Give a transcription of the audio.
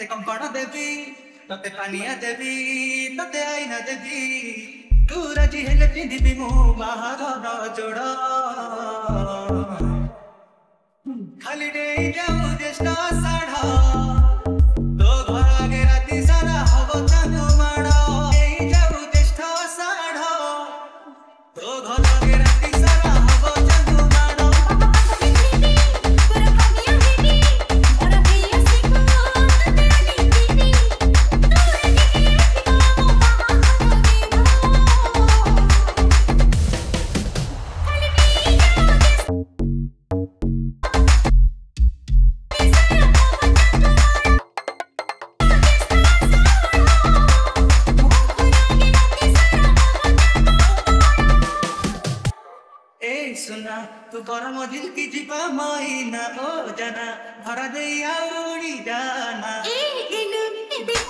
तोते कंकड़ देवी तोते पानिया देवी तोते आईना देवी तू राजी हेले पिंधिबी मु बाहर जोड़ खाली डे जाऊ ज्येष्ठ साढ़ तो घर आगे राति सारा हव चांदू माड़ जाऊ ज्येष्ठ साढ़ तो घर জানা তু গরম দিল কিছু কমাই না ও জানা ভরা দেয়া উড়ি জানা